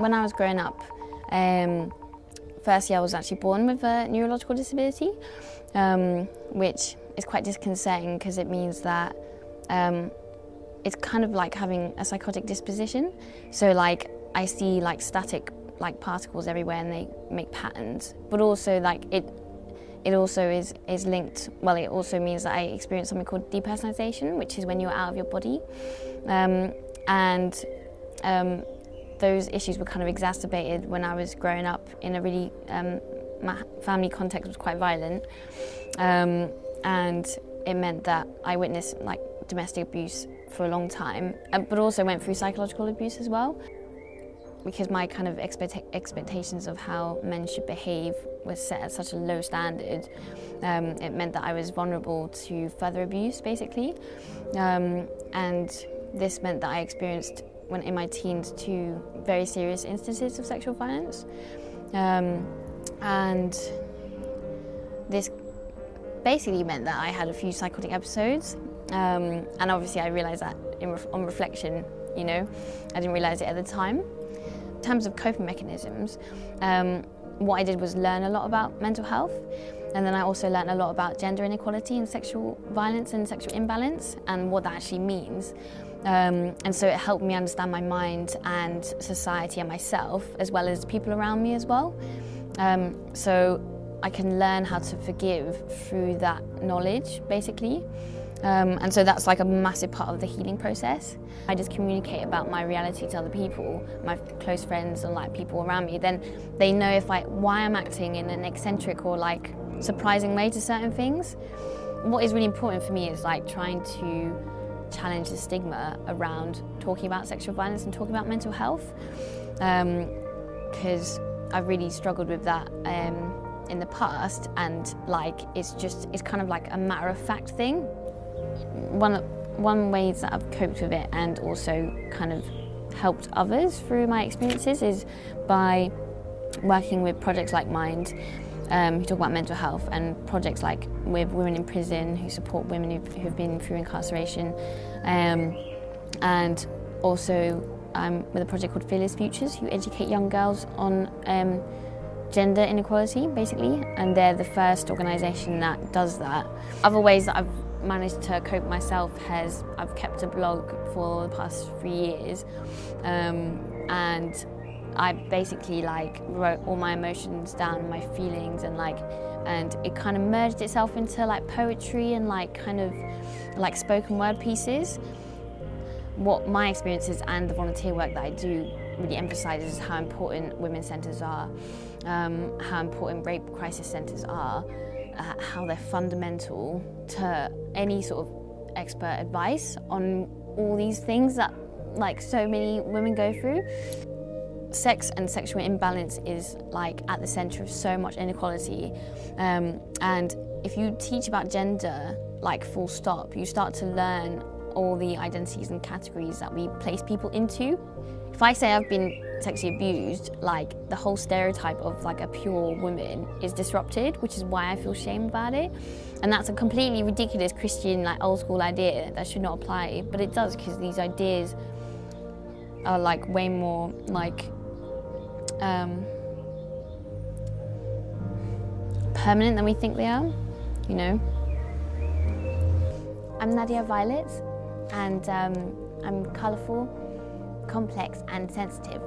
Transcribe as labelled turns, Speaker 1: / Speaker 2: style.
Speaker 1: when I was growing up, um, firstly, I was actually born with a neurological disability, um, which is quite disconcerting because it means that um, it's kind of like having a psychotic disposition. So, like, I see like static like particles everywhere and they make patterns, but also like it. It also is, is linked, well, it also means that I experience something called depersonalization, which is when you're out of your body. Um, and um, those issues were kind of exacerbated when I was growing up in a really, um, my family context was quite violent. Um, and it meant that I witnessed like domestic abuse for a long time, uh, but also went through psychological abuse as well. Because my kind of expect expectations of how men should behave was set at such a low standard, um, it meant that I was vulnerable to further abuse, basically. Um, and this meant that I experienced when in my teens two very serious instances of sexual violence. Um, and this basically meant that I had a few psychotic episodes. Um, and obviously, I realised that ref on reflection, you know, I didn't realise it at the time. In terms of coping mechanisms, um, what I did was learn a lot about mental health. And then I also learned a lot about gender inequality and sexual violence and sexual imbalance and what that actually means. Um, and so it helped me understand my mind and society and myself, as well as people around me as well. Um, so I can learn how to forgive through that knowledge, basically. Um, and so that's like a massive part of the healing process. I just communicate about my reality to other people, my close friends and like people around me. Then they know if I why I'm acting in an eccentric or like surprising way to certain things. What is really important for me is like trying to challenge the stigma around talking about sexual violence and talking about mental health because um, I've really struggled with that um, in the past and like it's just it's kind of like a matter of fact thing one one ways that I've coped with it and also kind of helped others through my experiences is by working with projects like Mind um, who talk about mental health and projects like with Women in Prison who support women who have been through incarceration um, and also um, with a project called Fearless Futures who educate young girls on um, gender inequality basically and they're the first organisation that does that. Other ways that I've managed to cope myself has I've kept a blog for the past three years um, and I basically like wrote all my emotions down, my feelings, and like, and it kind of merged itself into like poetry and like kind of like spoken word pieces. What my experiences and the volunteer work that I do really emphasizes how important women's centres are, um, how important rape crisis centres are, uh, how they're fundamental to any sort of expert advice on all these things that like so many women go through. Sex and sexual imbalance is like at the center of so much inequality. Um, and if you teach about gender like full stop you start to learn all the identities and categories that we place people into. If i say i've been sexually abused like the whole stereotype of like a pure woman is disrupted which is why i feel shame about it. And that's a completely ridiculous christian like old school idea that should not apply but it does because these ideas are like way more like um, permanent than we think they are, you know. I'm Nadia Violet and um, I'm colourful, complex and sensitive.